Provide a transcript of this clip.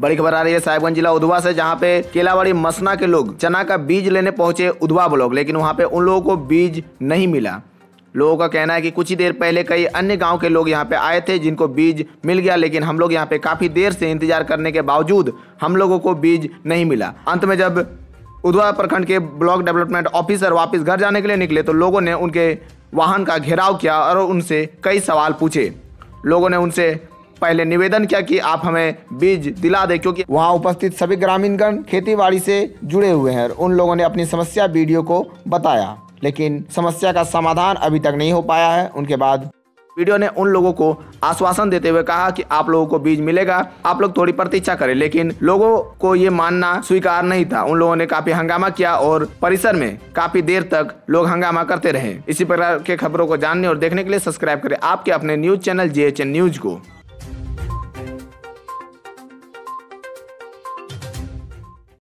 बड़ी खबर आ रही है साहिबगंज जिला उधवा से, जहाँ पे केलावाड़ी मसना के लोग चना का बीज लेने पहुँचे उधवा ब्लॉक, लेकिन वहाँ पे उन लोगों को बीज नहीं मिला। लोगों का कहना है कि कुछ ही देर पहले कई अन्य गाँव के लोग यहाँ पे आए थे जिनको बीज मिल गया, लेकिन हम लोग यहाँ पे काफ़ी देर से इंतज़ार करने के बावजूद हम लोगों को बीज नहीं मिला। अंत में जब उधवा प्रखंड के ब्लॉक डेवलपमेंट ऑफिसर वापस घर जाने के लिए निकले तो लोगों ने उनके वाहन का घेराव किया और उनसे कई सवाल पूछे। लोगों ने उनसे पहले निवेदन किया कि आप हमें बीज दिला दें, क्योंकि वहाँ उपस्थित सभी ग्रामीणगण खेती बाड़ी से जुड़े हुए हैं उन लोगों ने अपनी समस्या वीडियो को बताया। लेकिन समस्या का समाधान अभी तक नहीं हो पाया है। उनके बाद वीडियो ने उन लोगों को आश्वासन देते हुए कहा कि आप लोगों को बीज मिलेगा, आप लोग थोड़ी प्रतीक्षा करें। लेकिन लोगों को ये मानना स्वीकार नहीं था। उन लोगों ने काफ़ी हंगामा किया और परिसर में काफ़ी देर तक लोग हंगामा करते रहे। इसी प्रकार के खबरों को जानने और देखने के लिए सब्सक्राइब करें आपके अपने न्यूज़ चैनल जी न्यूज़ को।